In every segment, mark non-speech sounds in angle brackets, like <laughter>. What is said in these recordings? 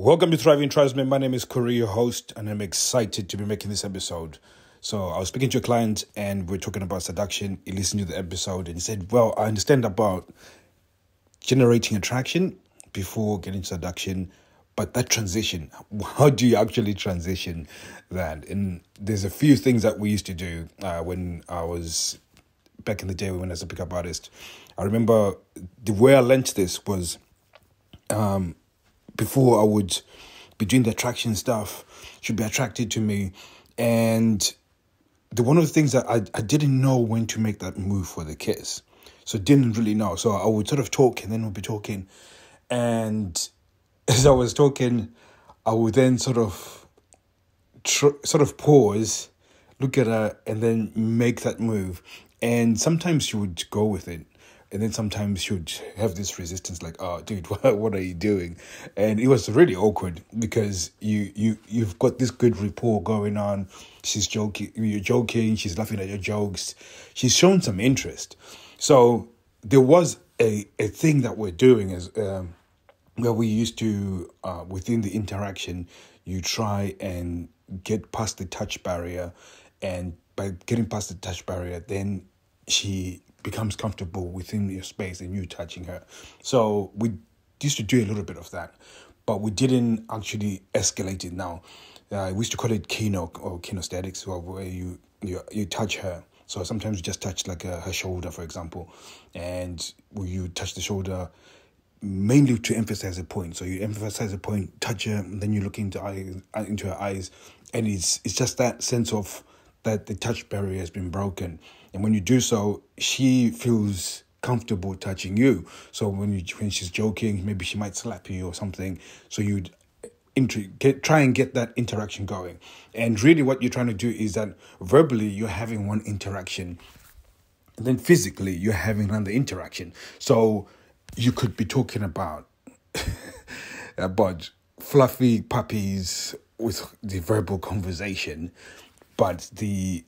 Welcome to Thriving Tribesmen. My name is Kuri, your host, and I'm excited to be making this episode. So I was speaking to a client and we're talking about seduction. He listened to the episode and he said, Well, I understand about generating attraction before getting seduction, but that transition, <laughs> how do you actually transition that? And there's a few things that we used to do uh, when I was back in the day when I was a pickup artist. I remember the way I learned this was um, before I would be doing the attraction stuff, she'd be attracted to me. And the one of the things that I, I didn't know when to make that move for the kiss. So didn't really know. So I would sort of talk and then we'd be talking. And <laughs> as I was talking, I would then sort of tr- sort of pause, look at her, and then make that move. And sometimes she would go with it and then sometimes she would have this resistance like oh dude <laughs> what, are you doing? And it was really awkward because you you you've got this good rapport going on. She's joking you're joking she's laughing at your jokes. She's shown some interest. So there was a a thing that we're doing is um, where we used to uh, within the interaction you try and get past the touch barrier and by getting past the touch barrier then she becomes comfortable within your space and you touching her. So we used to do a little bit of that, but we didn't actually escalate it now. Uh, we used to call it kino or kinesthetics, where you, you you touch her. So sometimes you just touch like uh, her shoulder, for example, and you touch the shoulder mainly to emphasize a point. So you emphasize a point, touch her, and then you look into eye, into her eyes, and it's it's just that sense of that the touch barrier has been broken. And when you do so, she feels comfortable touching you. So when you when she's joking, maybe she might slap you or something. So you'd get try and get that interaction going. And really, what you're trying to do is that verbally you're having one interaction, and then physically you're having another interaction. So you could be talking about <laughs> about fluffy puppies with the verbal conversation but the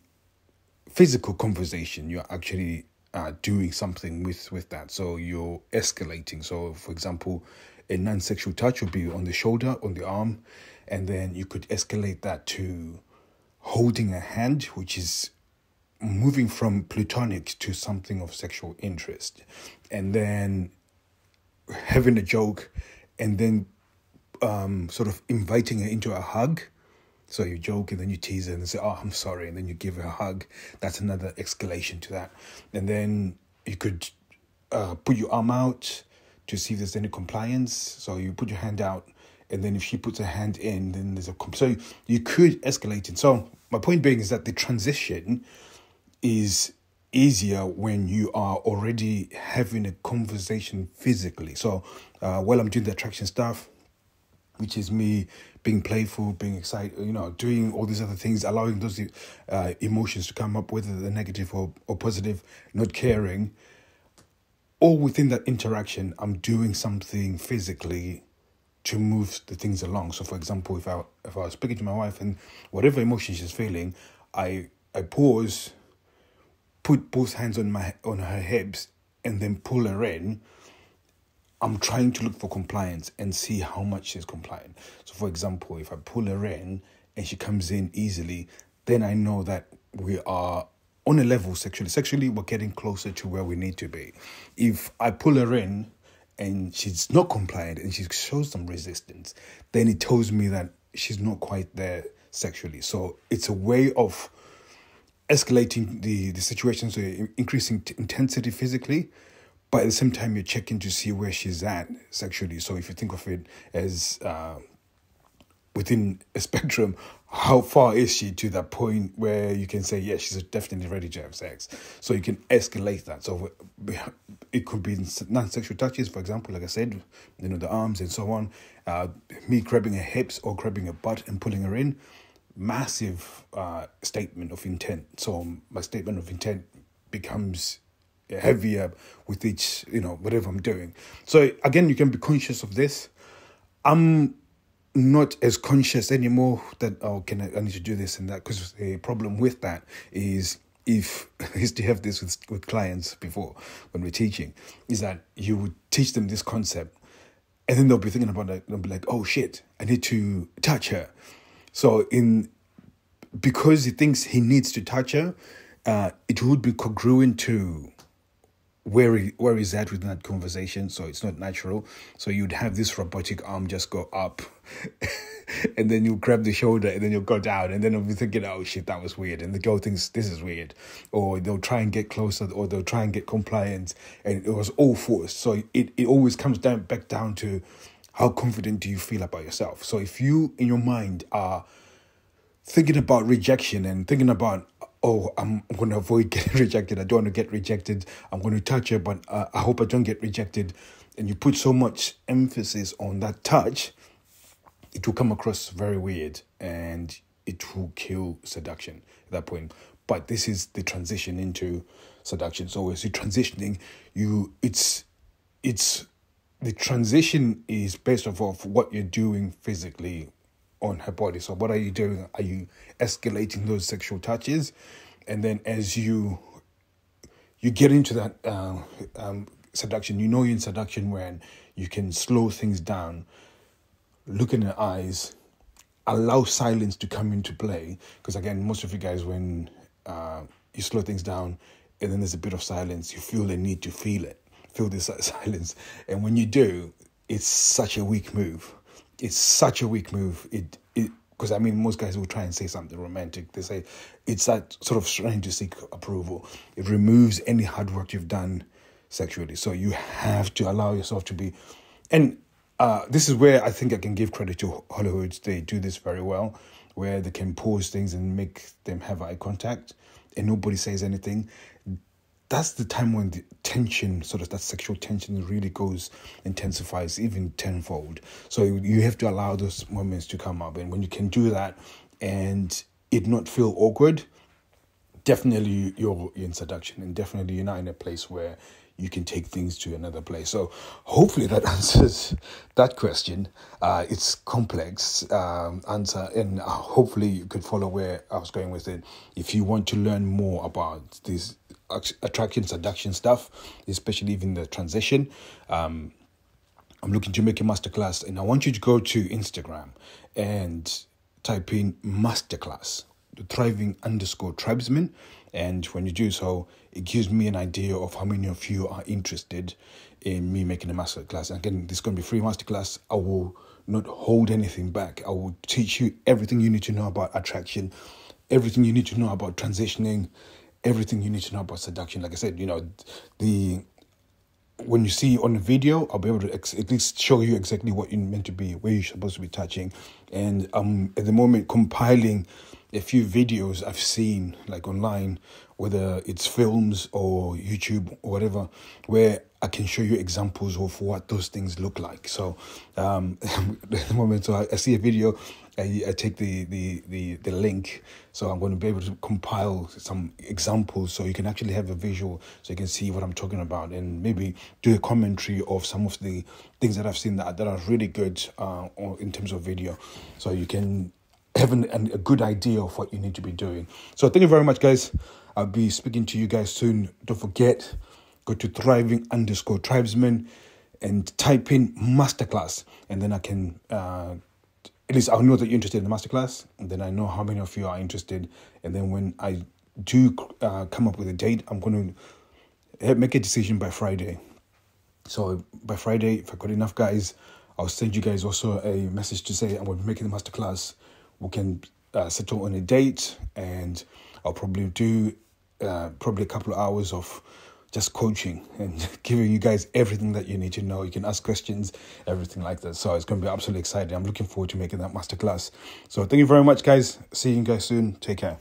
physical conversation you're actually uh, doing something with with that. So you're escalating. So for example a non-sexual touch would be on the shoulder on the arm and then you could escalate that to holding a hand which is moving from platonic to something of sexual interest. And then having a joke and then um, sort of inviting her into a hug so you joke and then you tease her and say, "Oh, I'm sorry," and then you give her a hug. That's another escalation to that. And then you could uh, put your arm out to see if there's any compliance. So you put your hand out, and then if she puts her hand in, then there's a comp- so you could escalate it. So my point being is that the transition is easier when you are already having a conversation physically. So uh, while I'm doing the attraction stuff, which is me being playful, being excited, you know, doing all these other things, allowing those uh, emotions to come up, whether they're negative or, or positive, not caring. All within that interaction, I'm doing something physically to move the things along. So, for example, if I if I was speaking to my wife and whatever emotion she's feeling, I I pause, put both hands on my on her hips, and then pull her in I'm trying to look for compliance and see how much she's compliant. So, for example, if I pull her in and she comes in easily, then I know that we are on a level sexually. Sexually, we're getting closer to where we need to be. If I pull her in and she's not compliant and she shows some resistance, then it tells me that she's not quite there sexually. So, it's a way of escalating the, the situation, so increasing t- intensity physically but at the same time you're checking to see where she's at sexually. So if you think of it as uh, within a spectrum how far is she to that point where you can say yeah, she's definitely ready to have sex. So you can escalate that. So it could be non-sexual touches for example like i said you know the arms and so on. Uh, me grabbing her hips or grabbing her butt and pulling her in massive uh, statement of intent. So my statement of intent becomes heavier with each, you know, whatever I'm doing. So again, you can be conscious of this. I'm not as conscious anymore that oh, can I, I need to do this and that because the problem with that is if <laughs> I used to have this with with clients before when we're teaching is that you would teach them this concept and then they'll be thinking about it. They'll be like, "Oh shit, I need to touch her." So in because he thinks he needs to touch her, uh, it would be congruent to where he where he's within that conversation. So it's not natural. So you'd have this robotic arm just go up, <laughs> and then you grab the shoulder, and then you'll go down, and then they'll be thinking, "Oh shit, that was weird," and the girl thinks this is weird, or they'll try and get closer, or they'll try and get compliant, and it was all forced. So it it always comes down back down to how confident do you feel about yourself. So if you in your mind are thinking about rejection and thinking about oh i'm, going to avoid <laughs> getting rejected. I don't want to get rejected. I'm going to touch her but uh, i hope i don't get rejected. And you put so much emphasis on that touch it will come across very weird and it will kill seduction at that point. But this is the transition into seduction. So as you're transitioning you it's it's the transition is based off of what you're doing physically on her body. So what are you doing? Are you escalating those sexual touches? And then as you you get into that uh, um, seduction, you know you're in seduction when you can slow things down, look in her eyes, allow silence to come into play. Because again, most of you guys, when uh, you slow things down and then there's a bit of silence, you feel the need to feel it, feel this <laughs> silence. And when you do, it's such a weak move it's such a weak move. It it because I mean most guys will try and say something romantic. They say it's that sort of trying to seek approval. It removes any hard work you've done sexually. So you have to allow yourself to be, and uh, this is where I think I can give credit to Hollywood. They do this very well, where they can pause things and make them have eye contact, and nobody says anything that's the time when the tension, sort of that sexual tension, really goes intensifies even tenfold. So you have to allow those moments to come up, and when you can do that, and it not feel awkward, definitely you're in seduction, and definitely you're not in a place where you can take things to another place. So hopefully that <laughs> answers that question. Uh, it's complex um, answer, and uh, hopefully you could follow where I was going with it. If you want to learn more about these attraction seduction stuff, especially even the transition. Um, I'm looking to make a masterclass, and I want you to go to Instagram and type in masterclass, the thriving underscore tribesman. And when you do so, it gives me an idea of how many of you are interested in me making a masterclass. And again, this is going to be free masterclass. I will not hold anything back. I will teach you everything you need to know about attraction, everything you need to know about transitioning, everything you need to know about seduction. Like I said, you know, the when you see on the video, I'll be able to ex- at least show you exactly what you're meant to be, where you're supposed to be touching, and um at the moment compiling a few videos I've seen like online, whether it's films or YouTube or whatever, where I can show you examples of what those things look like. So um, <laughs> at the moment, so I, I see a video, I, I take the, the, the, the link, so I'm going to be able to compile some examples so you can actually have a visual so you can see what I'm talking about and maybe do a commentary of some of the things that I've seen that, that are really good uh, in terms of video. So you can have an, an, a good idea of what you need to be doing. So thank you very much, guys. I'll be speaking to you guys soon. Don't forget, go to thriving underscore tribesmen and type in masterclass, and then I can uh, at least I'll know that you're interested in the masterclass, and then I know how many of you are interested. And then when I do uh, come up with a date, I'm going to make a decision by Friday. So by Friday, if I got enough guys, I'll send you guys also a message to say I'm going to be making the masterclass we can uh, settle on a date and I'll probably do uh, probably a couple of hours of just coaching and <laughs> giving you guys everything that you need to know. You can ask questions, everything like that. So it's going to be absolutely exciting. I'm looking forward to making that masterclass. So thank you very much, guys. See you guys soon. Take care.